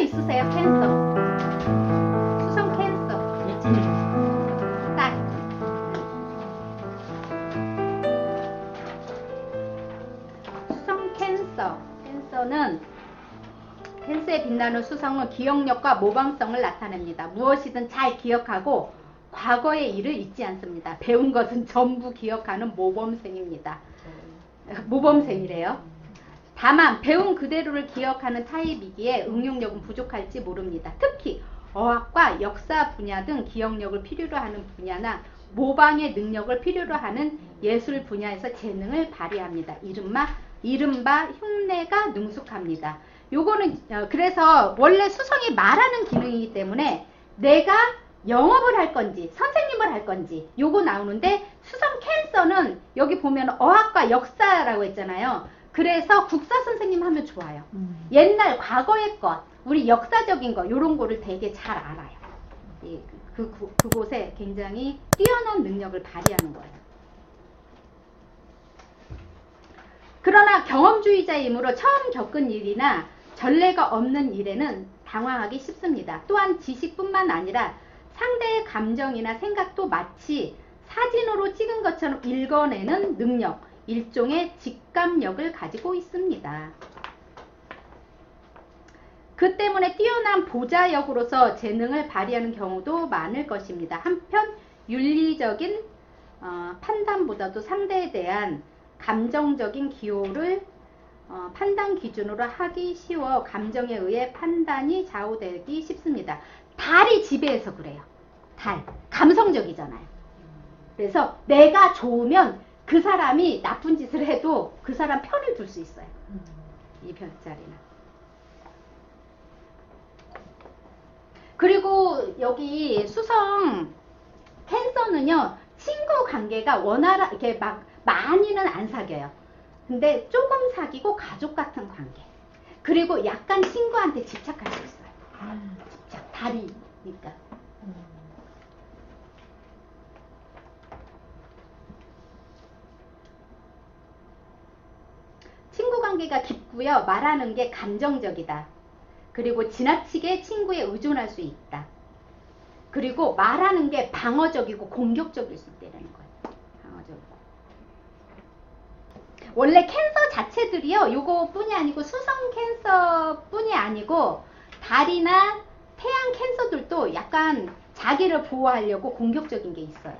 있으세요? 캔서. 수성 캔서. 딱. 수성 캔서. 캔서는 캔서에 빛나는 수성은 기억력과 모방성을 나타냅니다. 무엇이든 잘 기억하고 과거의 일을 잊지 않습니다. 배운 것은 전부 기억하는 모범생입니다. 모범생이래요. 다만 배운 그대로를 기억하는 타입이기에 응용력은 부족할지 모릅니다. 특히 어학과 역사 분야 등 기억력을 필요로 하는 분야나 모방의 능력을 필요로 하는 예술 분야에서 재능을 발휘합니다. 이른바, 이른바 흉내가 능숙합니다. 요거는 어, 그래서 원래 수성이 말하는 기능이기 때문에 내가 영업을 할 건지 선생님을 할 건지 요거 나오는데 수성 캔서는 여기 보면 어학과 역사라고 했잖아요. 그래서 국사 선생님 하면 좋아요. 음. 옛날 과거의 것, 우리 역사적인 것 요런 거를 되게 잘 알아요. 이, 그, 그, 그곳에 굉장히 뛰어난 능력을 발휘하는 거예요. 그러나 경험주의자이므로 처음 겪은 일이나 전례가 없는 일에는 당황하기 쉽습니다. 또한 지식뿐만 아니라 상대의 감정이나 생각도 마치 사진으로 찍은 것처럼 읽어내는 능력, 일종의 직감력을 가지고 있습니다. 그 때문에 뛰어난 보좌역으로서 재능을 발휘하는 경우도 많을 것입니다. 한편 윤리적인 어, 판단보다도 상대에 대한 감정적인 기호를 어, 판단 기준으로 하기 쉬워 감정에 의해 판단이 좌우되기 쉽습니다. 달이 지배해서 그래요. 달. 감성적이잖아요. 그래서 내가 좋으면 그 사람이 나쁜 짓을 해도 그 사람 편을 들수 있어요. 이 별자리는. 그리고 여기 수성 캔서는요, 친구 관계가 원활하, 이렇게 막 많이는 안 사귀어요. 근데 조금 사귀고 가족 같은 관계. 그리고 약간 친구한테 집착할 수 있어요. 집착, 다리니까. 친구 깊고요. 말하는 게 감정적이다. 그리고 지나치게 친구에 의존할 수 있다. 그리고 말하는 게 방어적이고 공격적일 수 있다는 거예요. 방어적이고. 원래 캔서 자체들이요. 요거 뿐이 아니고 수성 캔서 뿐이 아니고 달이나 태양 캔서들도 약간 자기를 보호하려고 공격적인 게 있어요.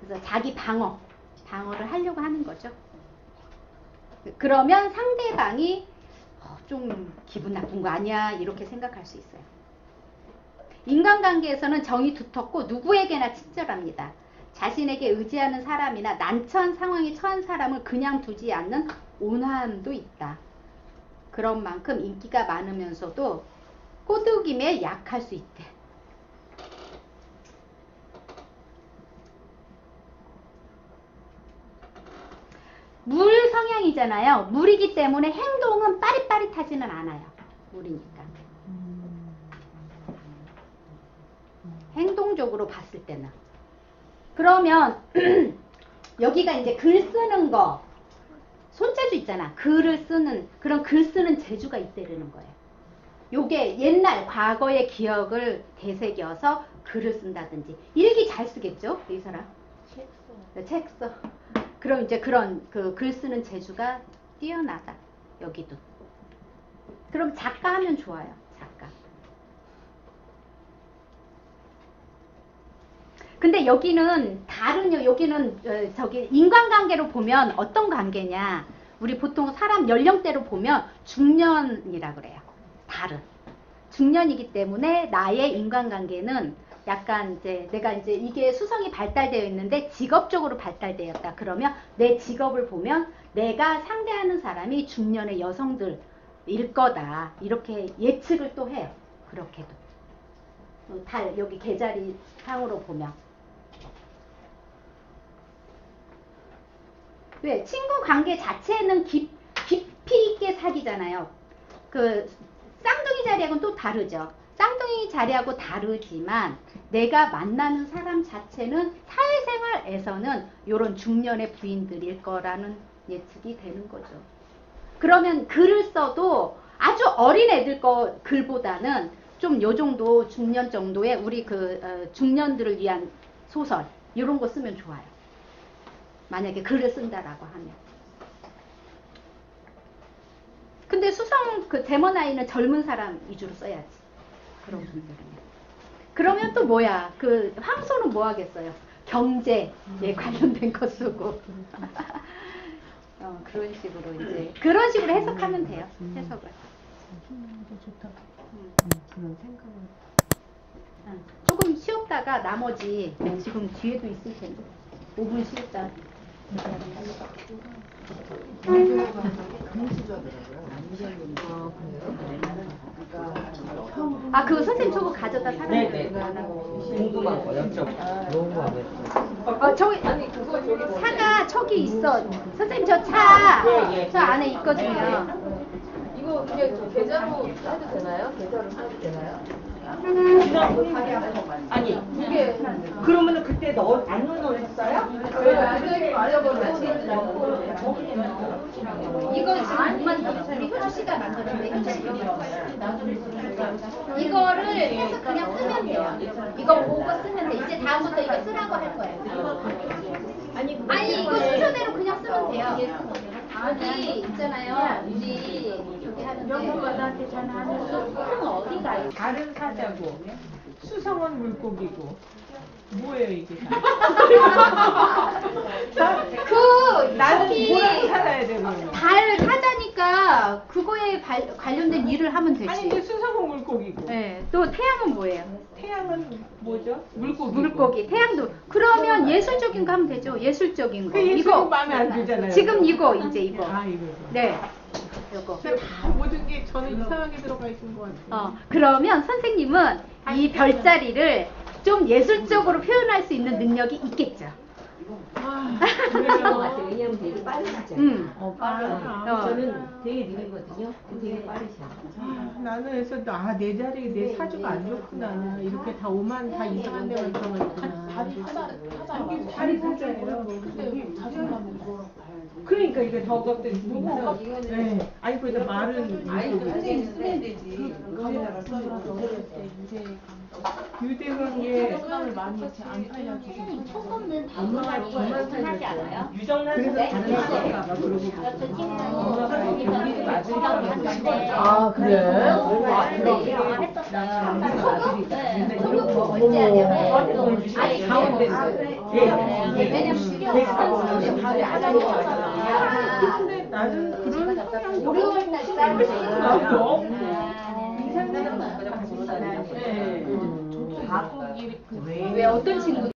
그래서 자기 방어, 방어를 하려고 하는 거죠. 그러면 상대방이 어, 좀 기분 나쁜 거 아니야 이렇게 생각할 수 있어요. 인간관계에서는 정이 두텁고 누구에게나 친절합니다. 자신에게 의지하는 사람이나 난처한 상황에 처한 사람을 그냥 두지 않는 온화함도 있다. 그런 만큼 인기가 많으면서도 꼬드김에 약할 수 있대. 물 성향이잖아요. 물이기 때문에 행동은 빠릿빠릿하지는 않아요. 물이니까. 행동적으로 봤을 때는. 그러면 여기가 이제 글 쓰는 거 손재주 있잖아. 글을 쓰는 그런 글 쓰는 재주가 있다는 거예요. 요게 옛날 과거의 기억을 되새겨서 글을 쓴다든지 일기 잘 쓰겠죠? 이 사람. 네, 책 써. 그럼 이제 그런 그 글 쓰는 재주가 뛰어나다. 여기도. 그럼 작가 하면 좋아요. 작가. 근데 여기는 다른요. 여기는 어, 저기 인간관계로 보면 어떤 관계냐? 우리 보통 사람 연령대로 보면 중년이라 그래요. 다른. 중년이기 때문에 나의 인간관계는 약간 이제 내가 이제 이게 수성이 발달되어 있는데 직업적으로 발달되었다. 그러면 내 직업을 보면 내가 상대하는 사람이 중년의 여성들일 거다. 이렇게 예측을 또 해요. 그렇게도. 어, 달 여기 계자리 상으로 보면. 왜? 친구 관계 자체는 깊, 깊이 있게 사귀잖아요. 그 쌍둥이 자리하고는 또 다르죠. 쌍둥이 자리하고 다르지만 내가 만나는 사람 자체는 사회생활에서는 이런 중년의 부인들일 거라는 예측이 되는 거죠. 그러면 글을 써도 아주 어린 애들 거 글보다는 좀 요 정도 중년 정도의 우리 그 어, 중년들을 위한 소설 이런 거 쓰면 좋아요. 만약에 글을 쓴다라고 하면. 근데 수성 그 데몬 아이는 젊은 사람 위주로 써야지. 그런 분들은. 그러면 또 뭐야? 그 황소는 뭐 하겠어요? 경제에 관련된 거 쓰고. 어, 그런 식으로 이제 그런 식으로 해석하면 돼요. 해석을. 좋다. 음. 그런 생각을. 응. 조금 쉬었다가 나머지 지금 뒤에도 있을 텐데 5분 쉬었다. 아, 그거 선생님 저거 가져다 사라. 네네. 궁금한 거 여쭤. 너무 마음에 들어. 어, 저기 사가 저기 있어. 선생님 저차 예, 예. 저 안에 있거든요. 이거 그냥 저 계좌로 해도 되나요? 계좌로 해도 되나요? 아니 이게 그러면은 그때 넣, 안 넣어놓으셨어요? 이거 지금 못 만들었어요. 우리 효주 씨가 만들었는데 여기 이거를 해서 그냥 쓰면 돼요. 이거 보고 쓰면 돼. 이제 다음부터 이거 쓰라고 할 거예요. 아니, 아니 이거 순서대로 그냥 쓰면 돼요. 여기 있잖아요. 우리 저기 하는데 수능 어디 가요? 다른 사자고 수성은 물고기고 뭐예요 이게? 그 뭐라고 살아야 돼 그러면? 달 사자니까 그거에 발- 관련된 일을 하면 되지. 아니 이제 수성은 물고기고 네, 또 태양은 뭐예요? 태양은 뭐죠? 물고기. 물고기, 태양도. 그러면 예술적인 거 하면 되죠. 예술적인 거. 그 예술은 마음에 안 들잖아요. 지금 이거 이제 이거. 아 이거. 네. 이거. 다 모든 게 저는 이상하게 들어가 있는 것 같아요. 어, 그러면 선생님은 이 별자리를 좀 예술적으로 표현할 수 있는 능력이 있겠죠. 아, 것. 같아요. 왜냐면 되게 빠르시죠. 음. 어, 빨라요. 어. 저는 되게 느리거든요. 되게 빠르셔. 아, 나는 그래서 아 내 자리 내 사주가 안 좋구나 이렇게 다 오만 다 이상한 데만 들어가 있구나. 자리 사주예요. 그러니까 이게 더 것도 있으니까. 네. 아니 그래서 말은 물고기. 쓰면 되지. 거기다가 써서 유대관계 엄마가 정말 않아요? 유정란 그래서 선생님. 다른 사람가 그러고 엄마가 이렇게 우리도 맞으니까 아 그래? 언 제 하냐면 아니 가운데 예. 왜냐면 발이 안 근데 나는 그런 성향 월요일 날 싸는 너무 네. 왜 어떤 친구